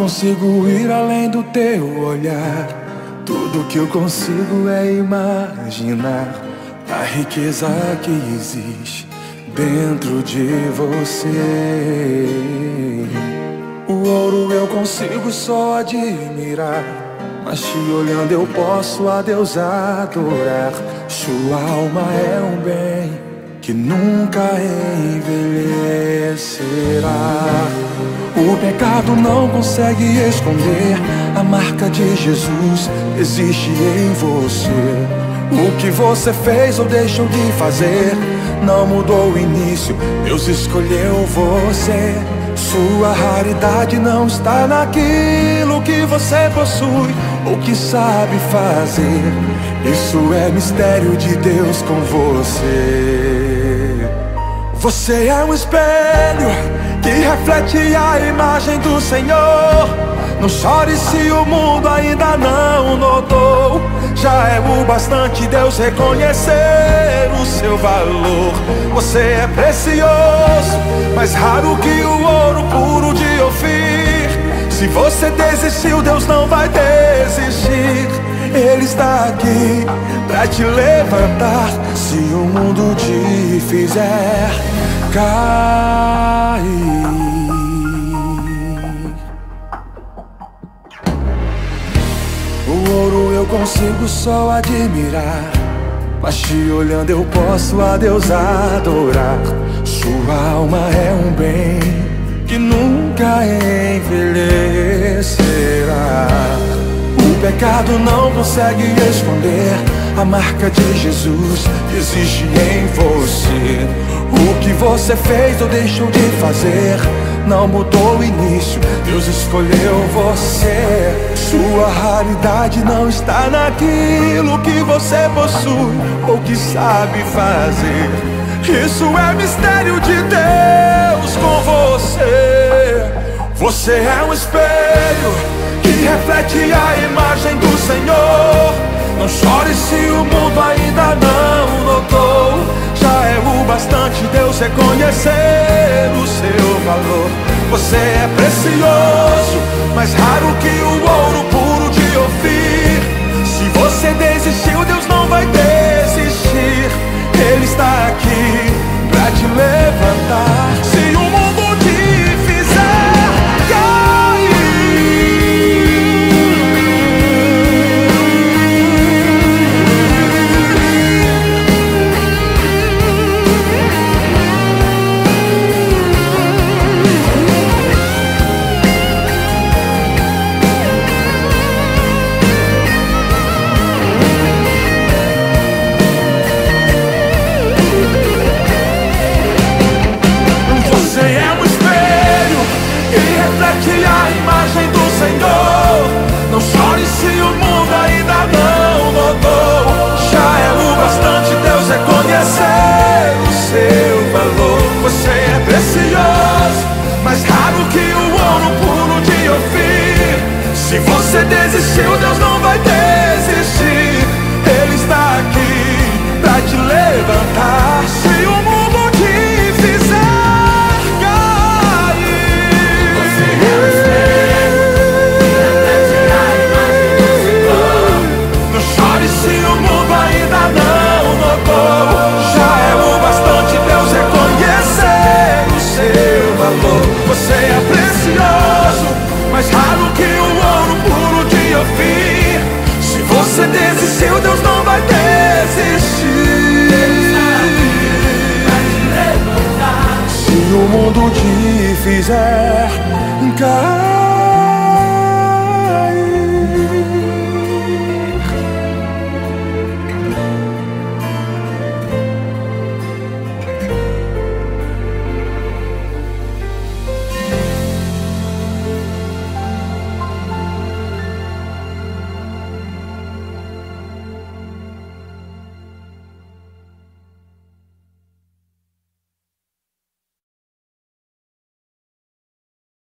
Consigo ir além do teu olhar. Tudo que eu consigo é imaginar a riqueza que existe dentro de você. O ouro eu consigo só admirar, mas te olhando eu posso a Deus adorar. Sua alma é um bem que nunca envelhecerá. O pecado não consegue esconder a marca de Jesus existe em você. O que você fez ou deixou de fazer não mudou o início. Deus escolheu você. Sua raridade não está naquilo que você possui ou que sabe fazer. Isso é mistério de Deus com você. Você é um espelho que reflete a imagem do Senhor. Não chore se o mundo ainda não notou. Já é o bastante Deus reconhecer seu valor. Você é precioso, mais raro que o ouro puro de Ofir. Se você desistiu, Deus não vai desistir. Ele está aqui pra te levantar. Se o mundo te fizer cair. O ouro eu consigo só admirar. Mas te olhando eu posso a Deus adorar. Sua alma é um bem que nunca envelhecerá. O pecado não consegue esconder a marca de Jesus que existe em você. O que você fez ou deixou de fazer não mudou o início. Deus escolheu você. Sua raridade não está naquilo que você possui ou que sabe fazer. Isso é mistério de Deus com você. Você é um espelho que reflete a imagem do Senhor. Não chore se o mundo ainda não notou. Deus reconhecer o seu valor. Você é precioso, mais raro que o ouro puro Se você desistiu, Deus não vai desistir. Se